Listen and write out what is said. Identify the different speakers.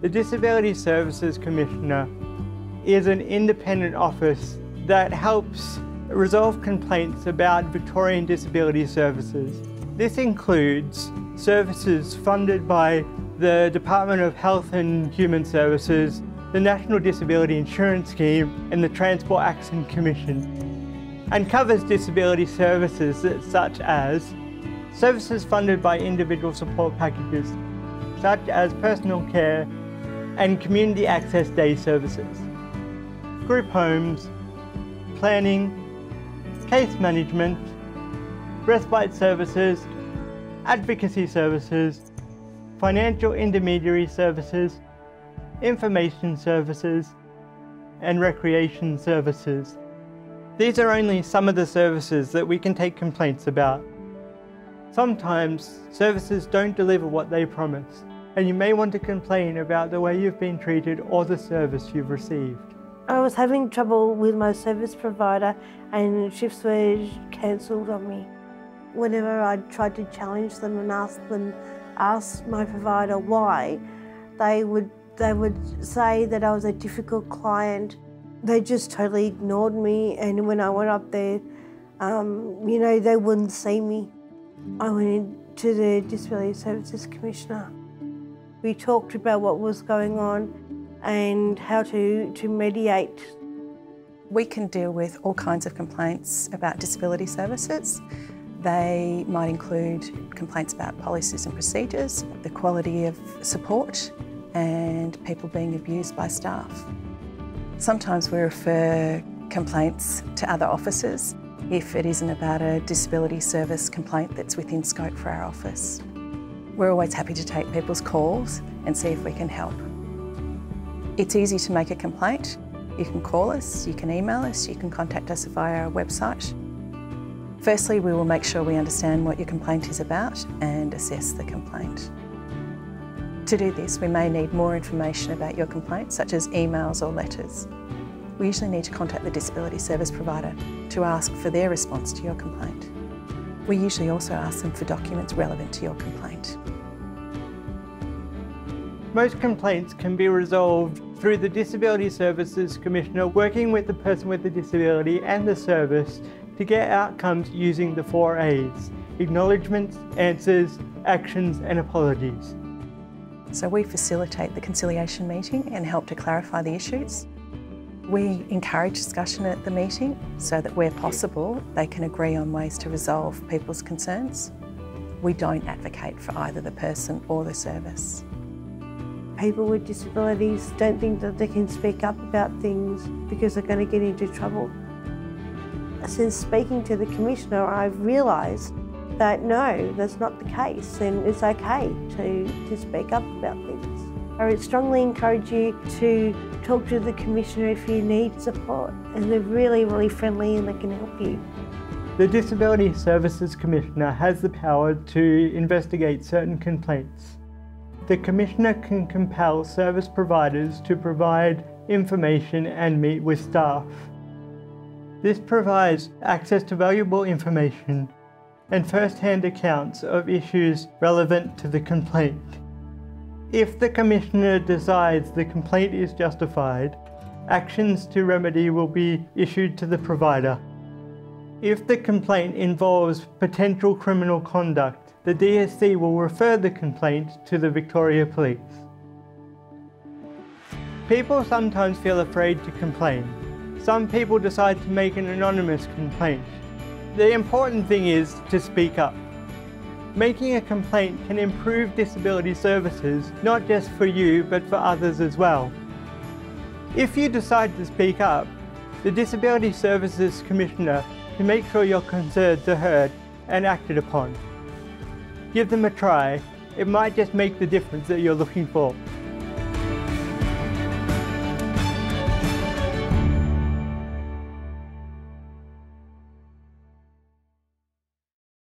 Speaker 1: The Disability Services Commissioner is an independent office that helps resolve complaints about Victorian disability services. This includes services funded by the Department of Health and Human Services, the National Disability Insurance Scheme and the Transport Accident Commission, and covers disability services such as services funded by individual support packages, such as personal care and community access day services, group homes, planning, case management, respite services, advocacy services, financial intermediary services, information services, and recreation services. These are only some of the services that we can take complaints about. Sometimes services don't deliver what they promise, and you may want to complain about the way you've been treated or the service you've received.
Speaker 2: I was having trouble with my service provider and shifts were cancelled on me. Whenever I tried to challenge them and ask them, ask my provider why, they would they would say that I was a difficult client. They just totally ignored me, and when I went up there, um, you know, they wouldn't see me. I went to the Disability Services Commissioner. We talked about what was going on and how to, to mediate.
Speaker 3: We can deal with all kinds of complaints about disability services. They might include complaints about policies and procedures, the quality of support, and people being abused by staff. Sometimes we refer complaints to other offices if it isn't about a disability service complaint that's within scope for our office. We're always happy to take people's calls and see if we can help. It's easy to make a complaint. You can call us, you can email us, you can contact us via our website. Firstly, we will make sure we understand what your complaint is about and assess the complaint. To do this, we may need more information about your complaint, such as emails or letters. We usually need to contact the disability service provider to ask for their response to your complaint. We usually also ask them for documents relevant to your complaint.
Speaker 1: Most complaints can be resolved through the Disability Services Commissioner working with the person with the disability and the service to get outcomes using the four A's, acknowledgements, answers, actions and apologies.
Speaker 3: So we facilitate the conciliation meeting and help to clarify the issues. We encourage discussion at the meeting so that where possible they can agree on ways to resolve people's concerns. We don't advocate for either the person or the service.
Speaker 2: People with disabilities don't think that they can speak up about things because they're going to get into trouble. Since speaking to the Commissioner, I've realised that no, that's not the case and it's okay to, to speak up about things. I would strongly encourage you to talk to the Commissioner if you need support and they're really, really friendly and they can help you.
Speaker 1: The Disability Services Commissioner has the power to investigate certain complaints. The Commissioner can compel service providers to provide information and meet with staff. This provides access to valuable information and first-hand accounts of issues relevant to the complaint. If the Commissioner decides the complaint is justified, actions to remedy will be issued to the provider. If the complaint involves potential criminal conduct, the DSC will refer the complaint to the Victoria Police. People sometimes feel afraid to complain. Some people decide to make an anonymous complaint. The important thing is to speak up. Making a complaint can improve disability services, not just for you, but for others as well. If you decide to speak up, the Disability Services Commissioner can make sure your concerns are heard and acted upon. Give them a try, it might just make the difference that you're looking for.